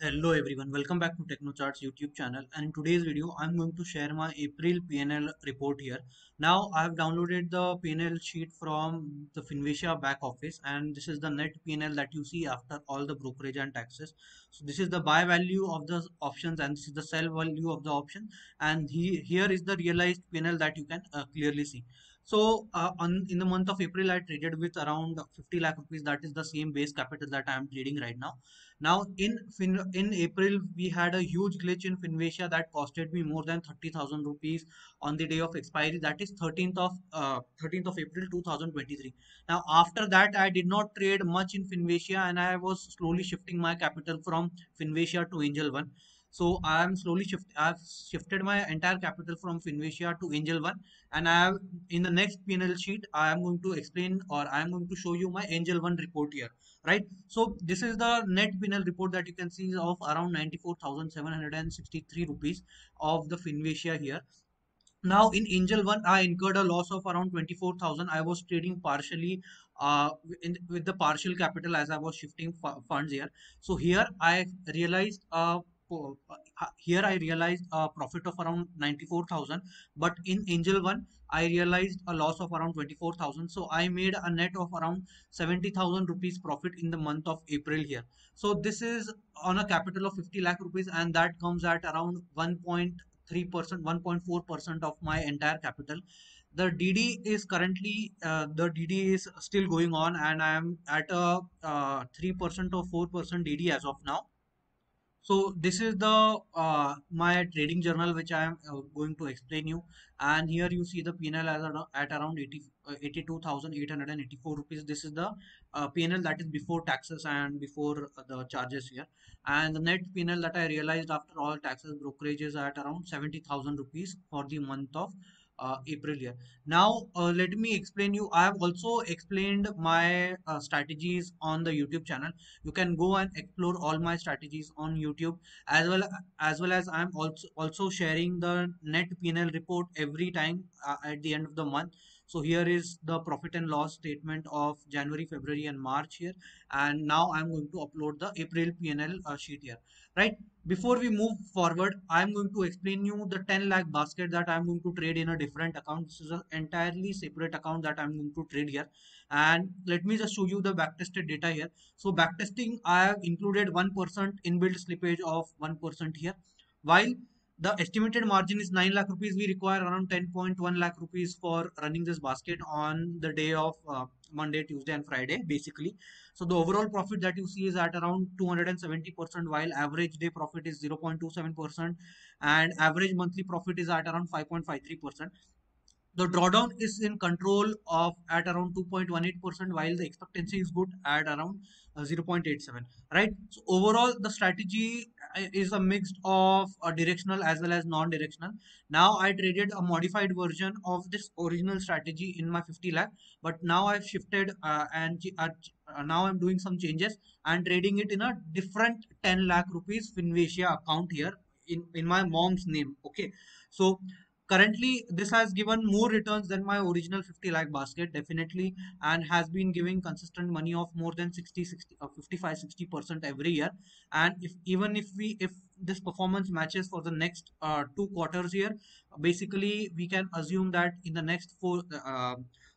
Hello everyone, welcome back to TechnoCharts YouTube channel and in today's video I'm going to share my April PNL report here. Now I have downloaded the PNL sheet from the Finvasia back office and this is the net PNL that you see after all the brokerage and taxes. So this is the buy value of the options and this is the sell value of the option and he, here is the realized PNL that you can uh, clearly see. So uh, on in the month of April, I traded with around 50 lakh rupees. That is the same base capital that I am trading right now. Now in fin in April, we had a huge glitch in Finvasia that costed me more than 30,000 rupees on the day of expiry. That is 13th of uh, 13th of April 2023. Now after that, I did not trade much in Finvasia and I was slowly shifting my capital from Finvasia to Angel One. So I am slowly shift. I've shifted my entire capital from Finvasia to Angel One, and I have in the next PNL sheet I am going to explain or I am going to show you my Angel One report here, right? So this is the net PNL report that you can see of around ninety four thousand seven hundred and sixty three rupees of the Finvasia here. Now in Angel One, I incurred a loss of around 24,000. I was trading partially uh, in, with the partial capital as I was shifting funds here. So here I realized uh, here I realized a profit of around 94,000 but in Angel 1 I realized a loss of around 24,000 so I made a net of around 70,000 rupees profit in the month of April here. So this is on a capital of 50 lakh rupees and that comes at around 1.3 percent 1.4 percent of my entire capital. The DD is currently uh, the DD is still going on and I am at a uh, 3% or 4% DD as of now so this is the uh, my trading journal which I am uh, going to explain you and here you see the PNL as at around 80, uh, 82,884 rupees. This is the uh, PNL that is before taxes and before the charges here and the net PNL that I realized after all taxes brokerages is at around 70,000 rupees for the month of uh, April year. Now, uh, let me explain you. I have also explained my uh, strategies on the YouTube channel. You can go and explore all my strategies on YouTube as well as well as I'm also also sharing the net PNL report every time uh, at the end of the month. So here is the profit and loss statement of January, February and March here. And now I'm going to upload the April PNL uh, sheet here, right? Before we move forward, I'm going to explain you the 10 lakh basket that I'm going to trade in a different account. This is an entirely separate account that I'm going to trade here. And let me just show you the backtested data here. So backtesting, I have included 1% inbuilt slippage of 1% here. While the estimated margin is 9 lakh rupees. We require around 10.1 lakh rupees for running this basket on the day of uh, monday tuesday and friday basically. So the overall profit that you see is at around 270 percent while average day profit is 0.27 percent and average monthly profit is at around 5.53 percent. The drawdown is in control of at around 2.18 percent while the expectancy is good at around uh, 0.87 right? So overall the strategy is a mix of a directional as well as non-directional. Now i traded a modified version of this original strategy in my 50 lakh but now i've shifted uh, and uh, uh, now i'm doing some changes and trading it in a different 10 lakh rupees finvasia account here in in my mom's name okay? So currently this has given more returns than my original 50 lakh basket definitely and has been giving consistent money of more than 60 60 uh, 55 60 percent every year. And if even if we if this performance matches for the next uh, two quarters here basically we can assume that in the next four uh,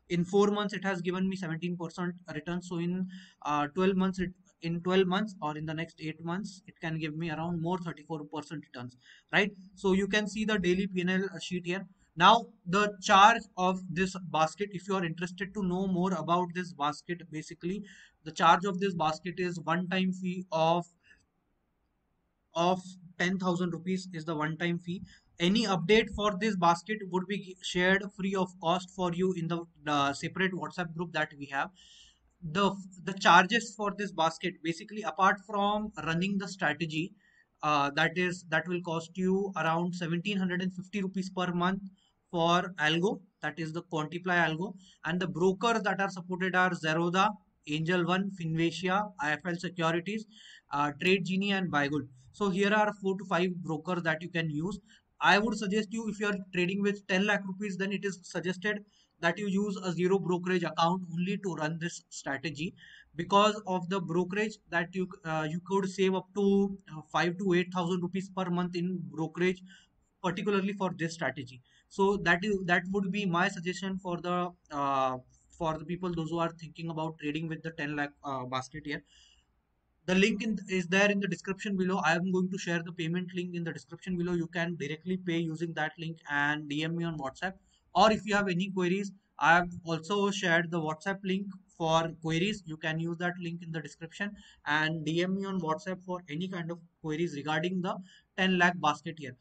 in four months it has given me 17 percent return. So in uh, 12 months it in 12 months or in the next 8 months it can give me around more 34 percent returns right? So you can see the daily pnl uh, sheet here. Now the charge of this basket if you are interested to know more about this basket basically the charge of this basket is one time fee of of 10000 rupees is the one time fee. Any update for this basket would be shared free of cost for you in the, the separate whatsapp group that we have the the charges for this basket basically apart from running the strategy uh, that is that will cost you around 1750 rupees per month for algo that is the quantiply algo and the brokers that are supported are zerodha angel one finvasia ifl securities uh, tradejini and buygood so here are four to five brokers that you can use. I would suggest you if you are trading with 10 lakh rupees then it is suggested that you use a zero brokerage account only to run this strategy. Because of the brokerage that you uh, you could save up to uh, 5 to 8000 rupees per month in brokerage particularly for this strategy. So that is that would be my suggestion for the uh, for the people those who are thinking about trading with the 10 lakh uh, basket here. The link in, is there in the description below. I am going to share the payment link in the description below. You can directly pay using that link and dm me on whatsapp or if you have any queries i have also shared the whatsapp link for queries you can use that link in the description and dm me on whatsapp for any kind of queries regarding the 10 lakh basket here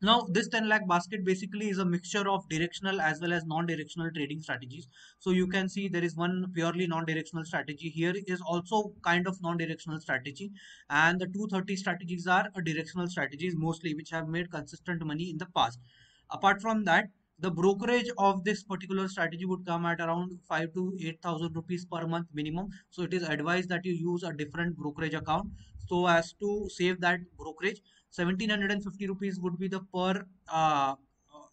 now, this 10 lakh basket basically is a mixture of directional as well as non-directional trading strategies. So you can see there is one purely non-directional strategy. Here is also kind of non-directional strategy. And the 230 strategies are directional strategies mostly which have made consistent money in the past. Apart from that, the brokerage of this particular strategy would come at around 5 to 8000 rupees per month minimum. So it is advised that you use a different brokerage account so as to save that brokerage. 1750 rupees would be the per uh,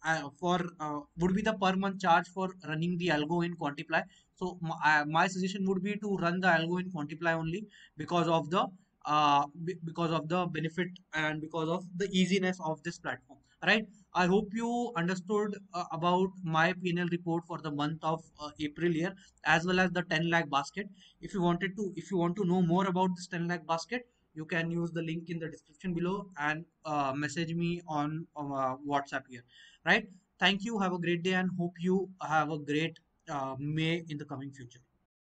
uh, for uh, would be the per month charge for running the algo in quantiply so my, my suggestion would be to run the algo in quantiply only because of the uh, because of the benefit and because of the easiness of this platform right? I hope you understood uh, about my pnl report for the month of uh, april here as well as the 10 lakh basket. If you wanted to if you want to know more about this 10 lakh basket you can use the link in the description below and uh, message me on uh, whatsapp here. Right? Thank you. Have a great day and hope you have a great uh, may in the coming future